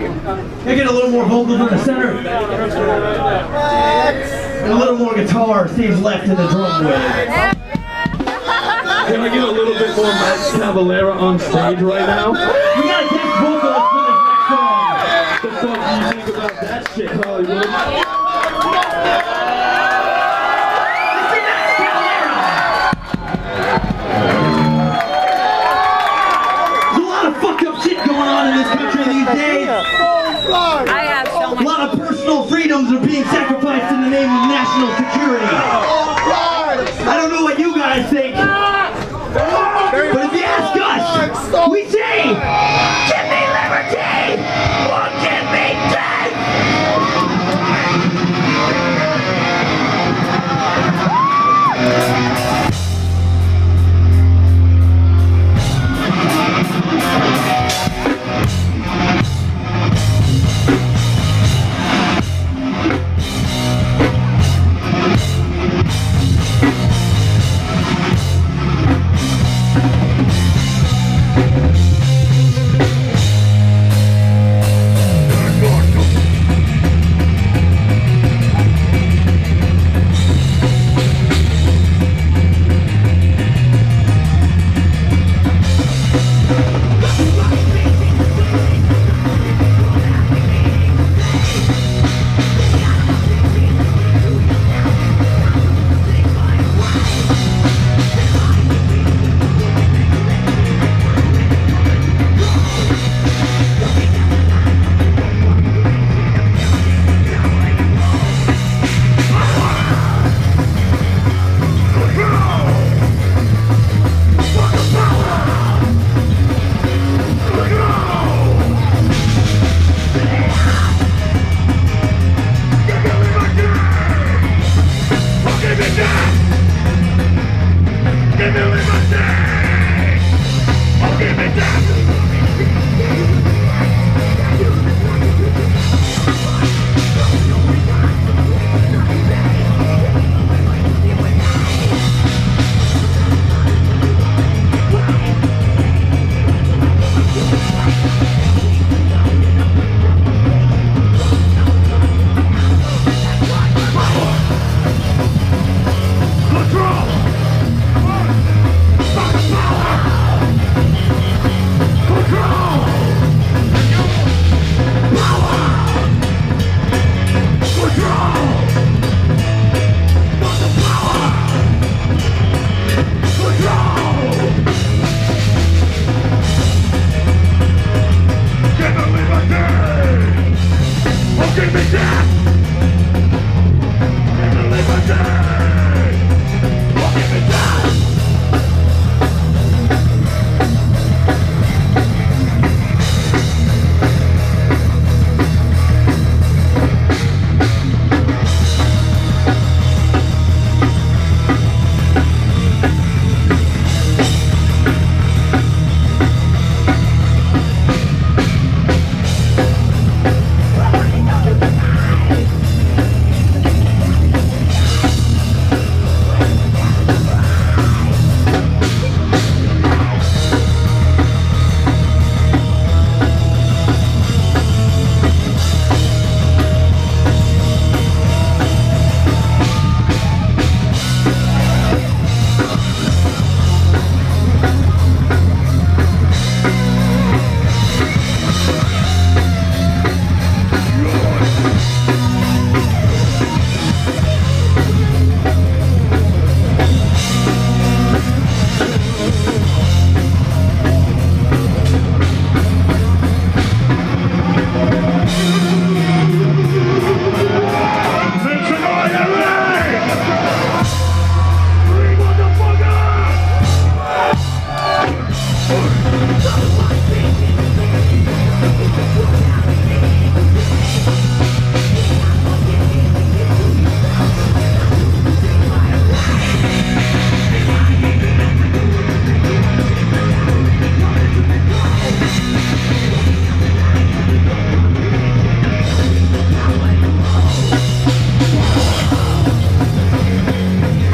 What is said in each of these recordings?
I get a little more vocals in the center. And a little more guitar stays left in the drum wave. Can I get a little bit more Max Cavalera on stage right now? We got a guest vocalist for this next song. The fuck do you think about that shit, Hollywood? was being sacrificed in the name of national security. I don't know what you guys think, ah! but if you ask us, we say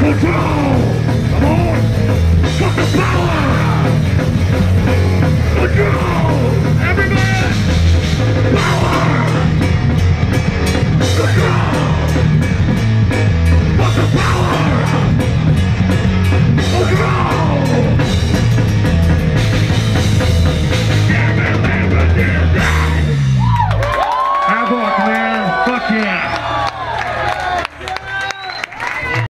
control! Come on! Got the power! Control!